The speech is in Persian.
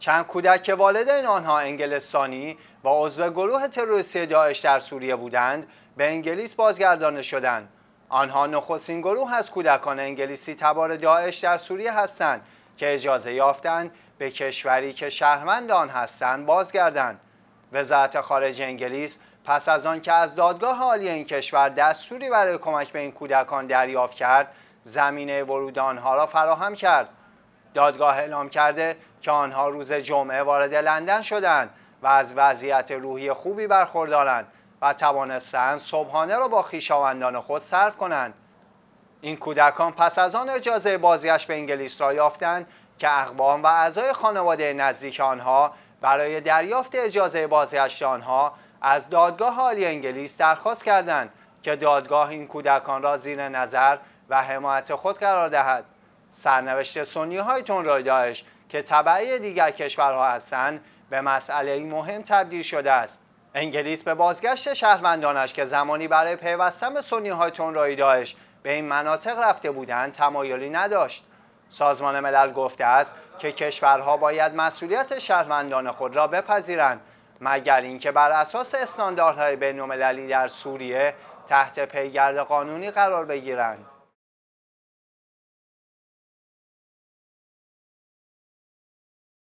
چند کودک که والدین آنها انگلستانی و عضو گروه تروریستی داعش در سوریه بودند به انگلیس بازگردانده شدند. آنها نخستین گروه از کودکان انگلیسی تبار داعش در سوریه هستند که اجازه یافتند به کشوری که شهروند آن هستند بازگردند. وزارت خارجه انگلیس پس از آن که از دادگاه عالی این کشور دستوری برای کمک به این کودکان دریافت کرد زمینه ورود آنها را فراهم کرد. دادگاه اعلام کرده که آنها روز جمعه وارد لندن شدند و از وضعیت روحی خوبی برخوردارند و توانستند صبحانه را با خویشاوندان خود صرف کنند. این کودکان پس از آن اجازه بازگشت به انگلیس را یافتند که اقوام و اعضای خانواده نزدیک آنها برای دریافت اجازه بازگشت آنها از دادگاه عالی انگلیس درخواست کردند که دادگاه این کودکان را زیر نظر و حمایت خود قرار دهد. سرنوشت سنی های تون داعش که طبعی دیگر کشورها هستند به مسئله مهم تبدیل شده است. انگلیس به بازگشت شهروندانش که زمانی برای پیوستن به سنی های تون داعش به این مناطق رفته بودند تمایلی نداشت. سازمان ملل گفته است که کشورها باید مسئولیت شهروندان خود را بپذیرند مگر اینکه بر اساس استانداردهای بین‌المللی در سوریه تحت پیگرد قانونی قرار بگیرند.